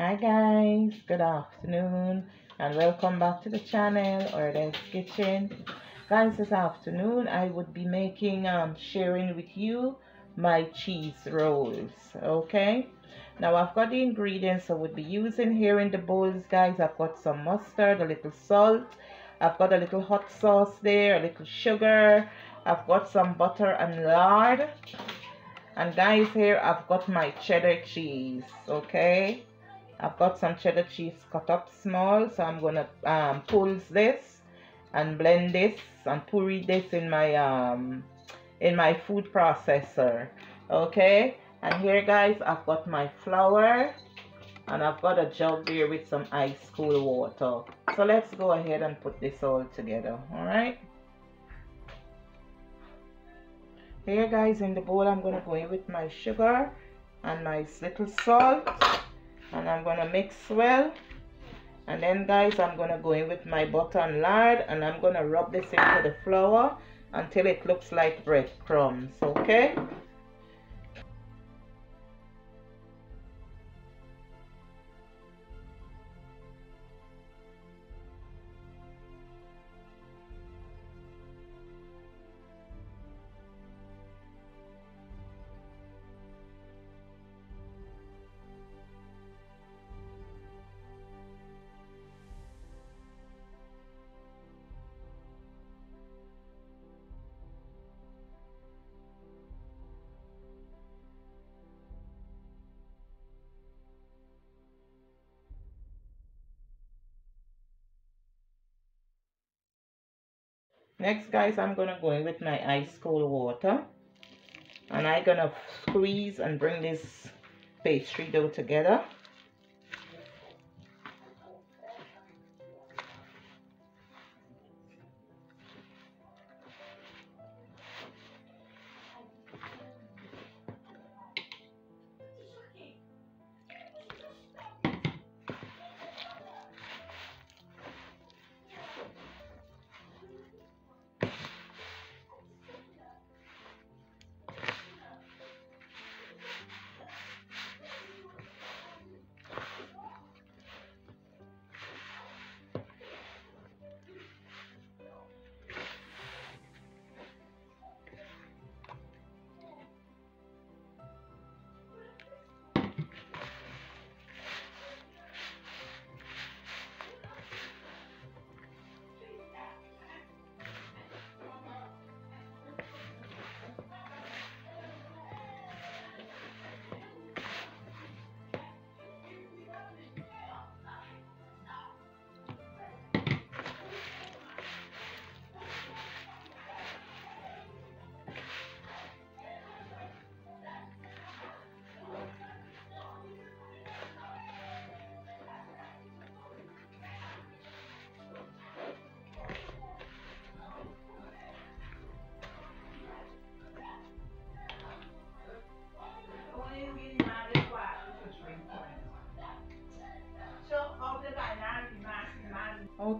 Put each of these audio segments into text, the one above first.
Hi guys, good afternoon and welcome back to the channel Ordell's Kitchen. Guys, this afternoon I would be making, um, sharing with you my cheese rolls, okay? Now I've got the ingredients I would be using here in the bowls guys. I've got some mustard, a little salt, I've got a little hot sauce there, a little sugar, I've got some butter and lard. And guys, here I've got my cheddar cheese, okay? I've got some cheddar cheese cut up small, so I'm gonna um, pulse this and blend this and puree this in my um in my food processor. Okay, and here guys, I've got my flour and I've got a jug there with some ice cool water. So let's go ahead and put this all together. All right. Here guys, in the bowl, I'm gonna go in with my sugar and my little salt and I'm gonna mix well. And then guys I'm gonna go in with my butter and lard and I'm gonna rub this into the flour until it looks like breadcrumbs okay Next guys, I'm to go in with my ice cold water. And I'm to squeeze and bring this pastry dough together.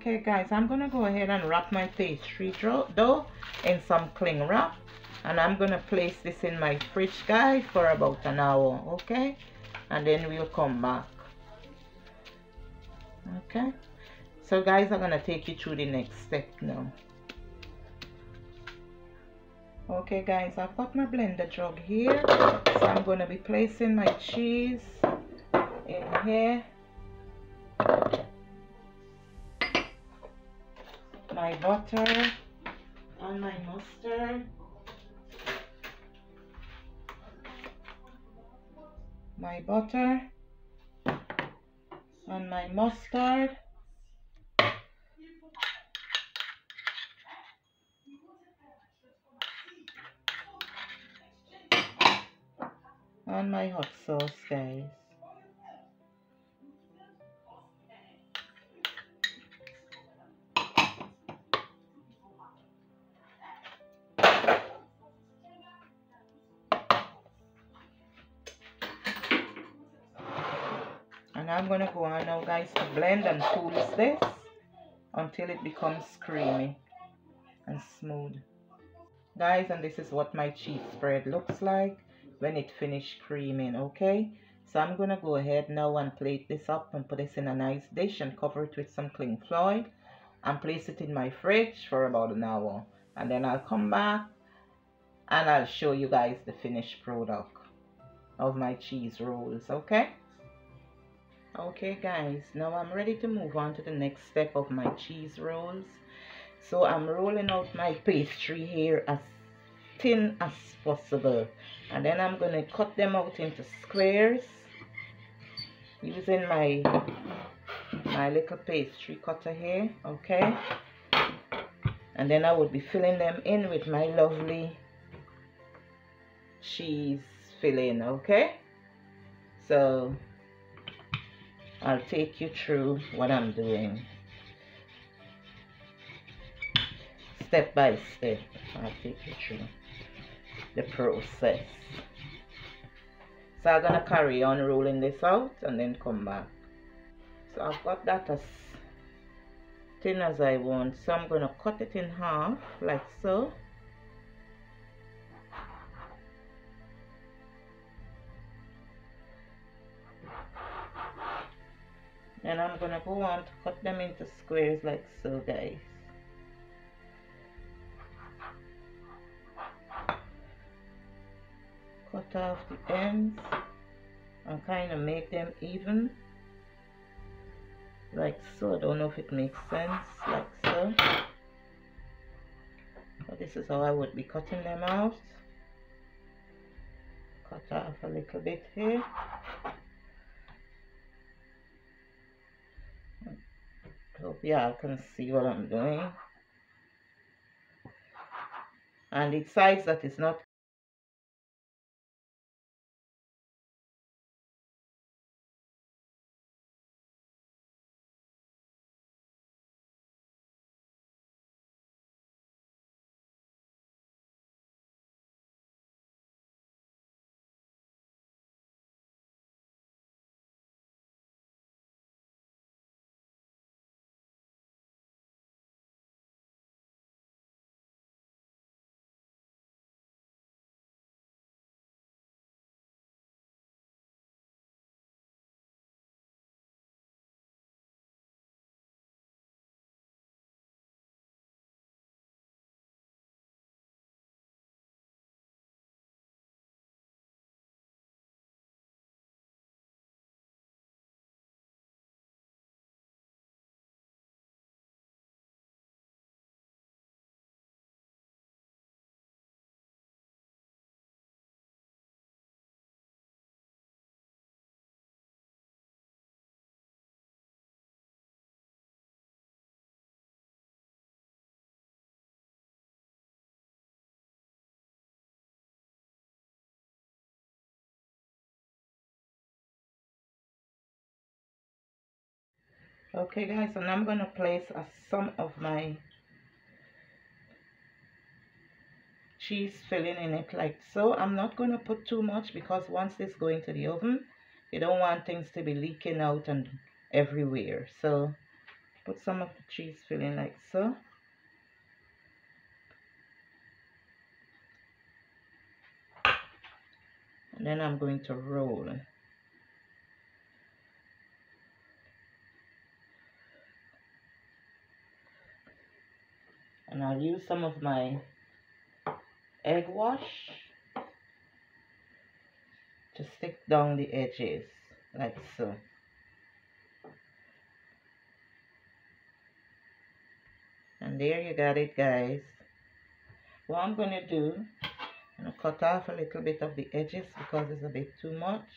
Okay guys, I'm to go ahead and wrap my pastry dough in some cling wrap. And I'm to place this in my fridge guys for about an hour, okay? And then we'll come back. Okay? So guys, I'm to take you through the next step now. Okay guys, I've got my blender jug here. So I'm to be placing my cheese in here my butter and my mustard my butter and my mustard and my hot sauce guys I'm gonna go on now guys to blend and pulse this until it becomes creamy and smooth guys and this is what my cheese spread looks like when it finished creaming okay So I'm to go ahead now and plate this up and put this in a nice dish and cover it with some cling foil and place it in my fridge for about an hour. And then I'll come back and I'll show you guys the finished product of my cheese rolls, okay? Okay guys, now I'm ready to move on to the next step of my cheese rolls. So I'm rolling out my pastry here as thin as possible. And then I'm going to cut them out into squares using my my little pastry cutter here, okay? And then I would be filling them in with my lovely cheese filling, okay? So I'll take you through what I'm doing. Step by step, I'll take you through the process. So I'm going to carry on rolling this out and then come back. So I've got that as thin as I want. So I'm going to cut it in half like so. And I'm going to go on to cut them into squares like so guys. Cut off the ends and kind of make them even like so. I don't know if it makes sense like so. But this is how I would be cutting them out. Cut off a little bit here. Hope y'all can see what I'm doing. And it size that is not okay guys and I'm gonna place uh, some of my cheese filling in it like so. I'm not gonna put too much because once this go into the oven you don't want things to be leaking out and everywhere. So put some of the cheese filling like so. And then I'm going to roll and I'll use some of my egg wash to stick down the edges like so. And there you got it guys. What I'm gonna do I'm gonna cut off a little bit of the edges because it's a bit too much.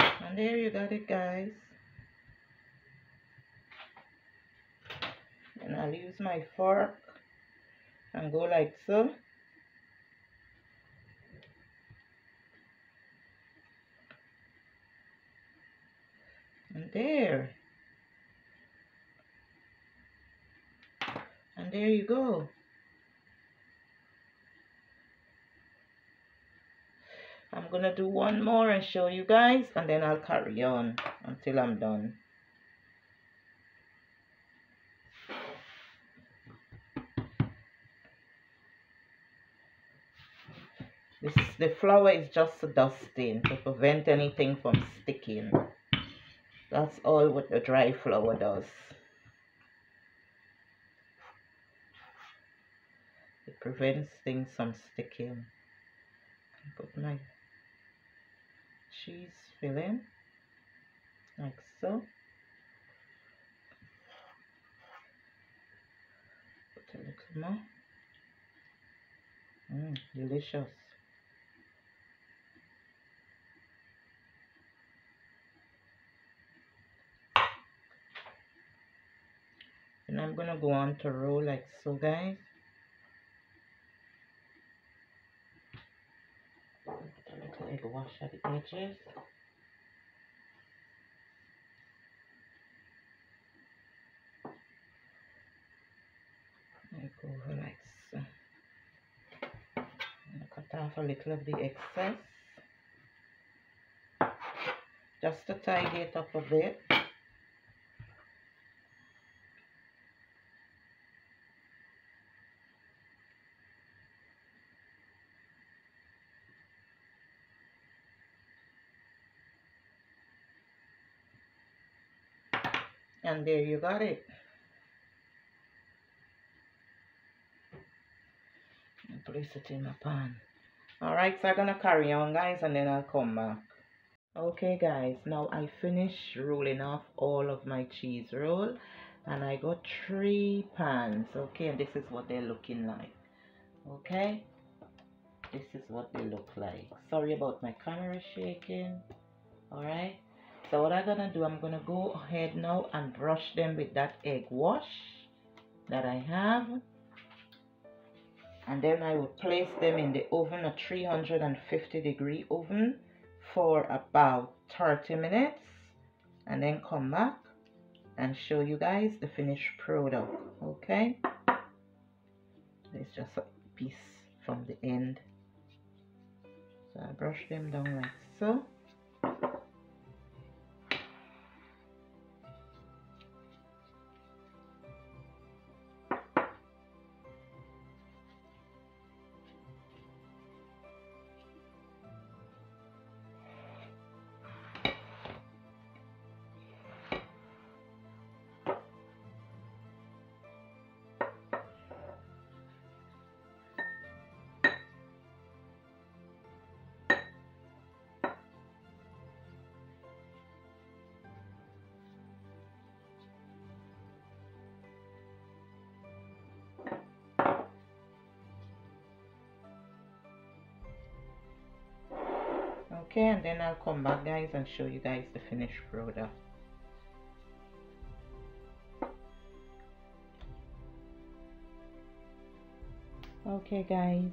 And there you got it guys and I'll use my fork and go like so. And there. And there you go. I'm gonna do one more and show you guys and then I'll carry on until I'm done this the flour is just a dusting to prevent anything from sticking. That's all what the dry flour does. It prevents things from sticking. Put my cheese filling like so. Put a little more. Mm, delicious and I'm gonna go on to roll like so guys. Put egg wash at the edges. I go over like so. And cut off a little of the excess. Just to tidy it up a bit and there you got it. And place it in my pan. All right so i'm gonna carry on guys and then i'll come back. Okay guys now i finished rolling off all of my cheese roll and i got three pans okay? And this is what they're looking like okay? This is what they look like. Sorry about my camera shaking all right so what I'm gonna do I'm gonna go ahead now and brush them with that egg wash that I have. And then I will place them in the oven a 350 degree oven for about 30 minutes and then come back and show you guys the finished product okay? It's just a piece from the end. So I brush them down like so okay and then I'll come back guys and show you guys the finished product. Okay guys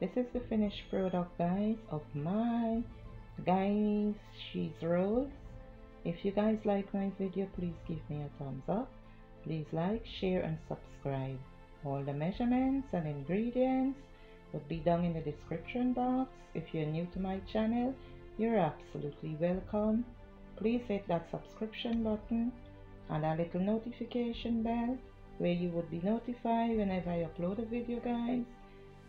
this is the finished product guys of my guys cheese rolls if you guys like my video please give me a thumbs up. Please like share and subscribe. All the measurements and ingredients will be down in the description box. If you're new to my channel, you're absolutely welcome. Please hit that subscription button and a little notification bell where you would be notified whenever I upload a video guys.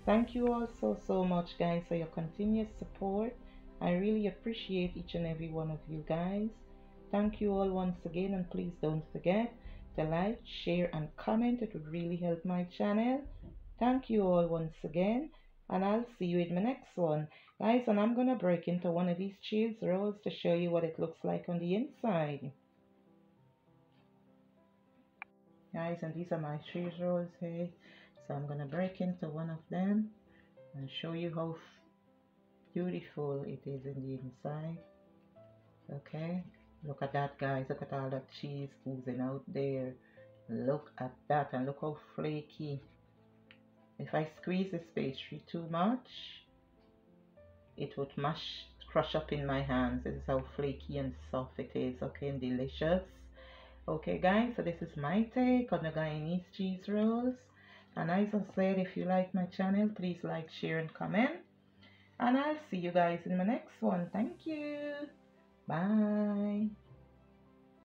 Thank you all so so much guys for your continuous support. I really appreciate each and every one of you guys. Thank you all once again and please don't forget to like, share and comment. It would really help my channel. Thank you all once again and I'll see you in my next one. Guys, and I'm going to break into one of these cheese rolls to show you what it looks like on the inside. Guys, and these are my cheese rolls here. So I'm going to break into one of them and show you how beautiful it is in the inside. Okay, look at that guys, look at all that cheese oozing out there. Look at that and look how flaky if I squeeze this pastry too much, it would mash, crush up in my hands. This is how flaky and soft it is, okay, and delicious. Okay, guys, so this is my take on the Guyanese cheese rolls. And as I said, if you like my channel, please like, share, and comment. And I'll see you guys in my next one. Thank you. Bye.